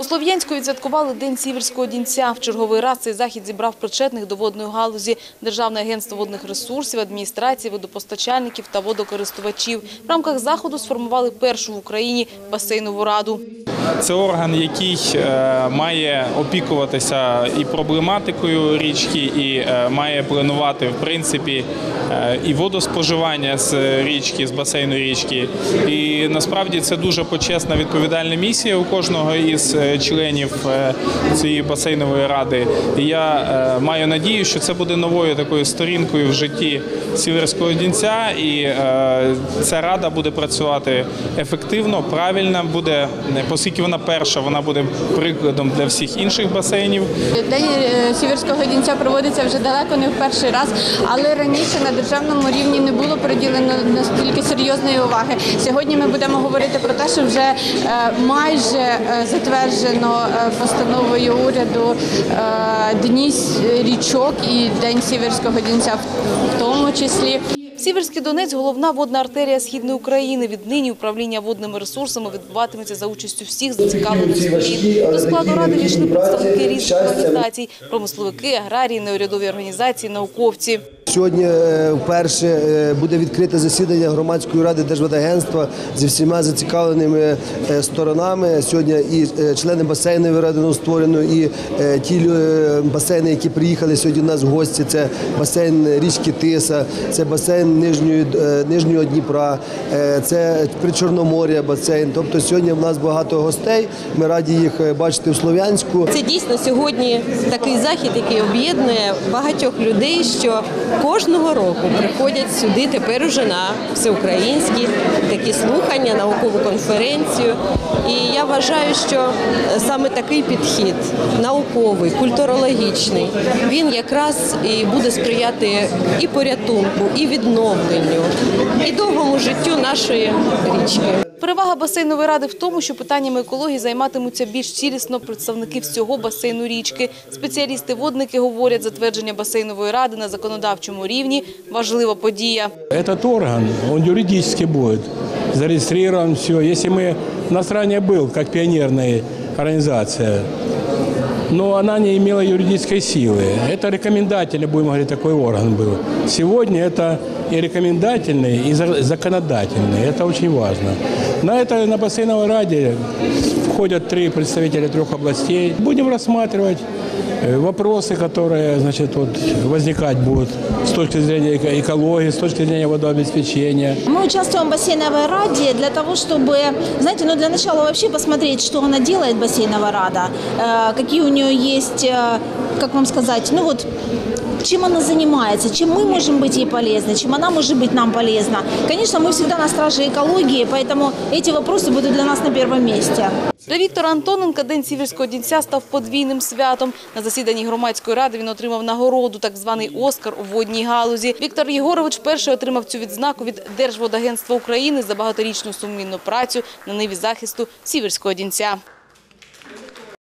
У Слов'янську відсвяткували День Сіверського Дінця. В черговий раз цей захід зібрав причетних до водної галузі Державне агентство водних ресурсів, адміністрації, водопостачальників та водокористувачів. В рамках заходу сформували першу в Україні басейнову раду. Це орган, який е, має опікуватися і проблематикою річки, і е, має планувати в принципі е, і водоспоживання з річки, з басейну річки. І насправді це дуже почесна відповідальна місія у кожного із членів цієї басейнової ради. І я маю надію, що це буде новою такою сторінкою в житті Сіверського Дінця, і ця рада буде працювати ефективно, правильно буде, оскільки вона перша, вона буде прикладом для всіх інших басейнів. День е, Сіверського дінця проводиться вже далеко не в перший раз, але раніше на державному рівні не було приділено настільки серйозної уваги. Сьогодні ми будемо говорити про те, що вже е, майже е, затверджено постановою уряду дні річок і День Сіверського дінця в тому числі. Сіверський Донець – головна водна артерія Східної України. Віднині управління водними ресурсами відбуватиметься за участю всіх зацікавлених сторін. До складу ради війшли представники різних організацій – промисловики, аграрії, неурядові організації, науковці. Сьогодні е, вперше е, буде відкрите засідання громадської ради Держводагентства зі всіма зацікавленими е, сторонами. Сьогодні і члени басейнової ради новостворено, і е, ті басейни, які приїхали сьогодні у нас в гості. Це басейн річки Тиса, це басейн Нижньої Нижнього Дніпра, це Причорномор'я басейн. Тобто сьогодні в нас багато гостей. Ми раді їх бачити в Слов'янську. Це дійсно сьогодні такий захід, який об'єднує багатьох людей, що кожного року приходять сюди тепер уже на всеукраїнські такі слухання, наукову конференцію. І я вважаю, що саме такий підхід науковий, культурологічний, він якраз і буде сприяти і порятунку, і відновленню, і довгому життю нашої річки. Перевага басейнової ради в тому, що питаннями екології займатимуться більш цілісно представники всього басейну річки. Спеціалісти-водники говорять, затвердження басейнової ради на законодавчому рівні – важлива подія. Этот орган, он юридически будет зарегистрирован, все. Если мы, у нас ранее был, как пионерная организация, но она не имела юридической силы. Это рекомендательный, будем говорить, такой орган был. Сегодня это и рекомендательный, и за- законодательный. Это очень важно. На это на бассейновой раде входят три представителя трех областей. Будем рассматривать э, вопросы, которые значит, вот, возникать будут с точки зрения эко- экологии, с точки зрения водообеспечения. Мы участвуем в бассейновой раде для того, чтобы, знаете, ну для начала вообще посмотреть, что она делает, бассейновая рада, э, какие у нее есть, э, как вам сказать, ну вот чем она занимается, чем мы можем быть ей полезны, чем она может быть нам полезна. Конечно, мы всегда на страже экологии, поэтому эти вопросы будут для нас на первом месте. Для Віктора Антоненка День Сіверського Дінця став подвійним святом. На засіданні громадської ради він отримав нагороду, так званий «Оскар» у водній галузі. Віктор Єгорович перший отримав цю відзнаку від Держводагентства України за багаторічну сумлінну працю на ниві захисту Сіверського Дінця.